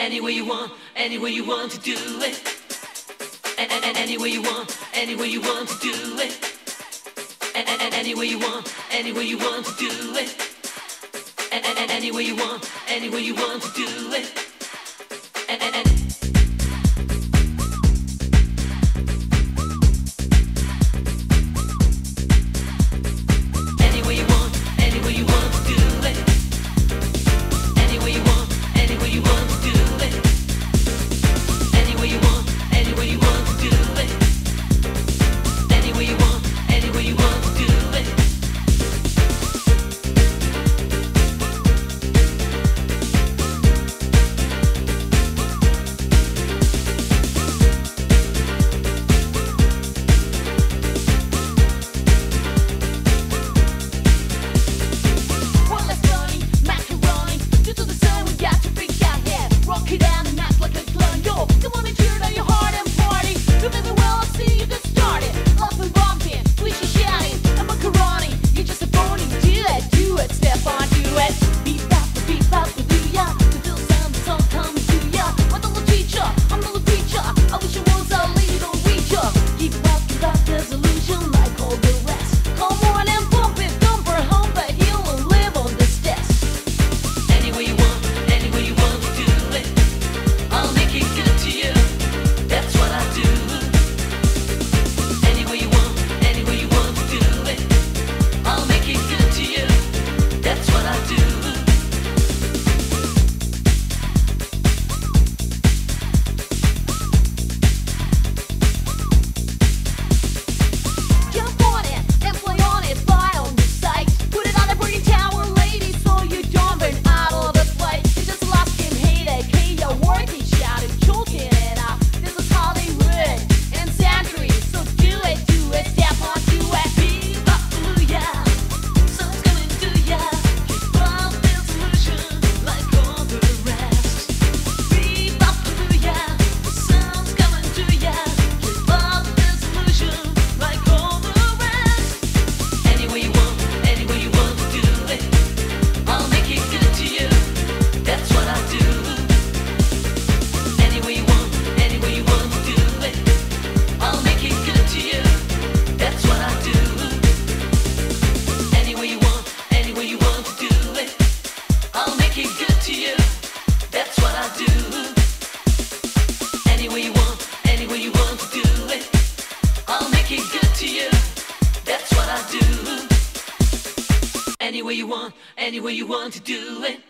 any way you want, any way you want to do it. And, and, and any way you want, any way you want to do it. And, and, and any way you want, any way you want to do it. And, and, and any way you want, any way you want to do it. And, and, and do. Any way you want, any way you want to do it.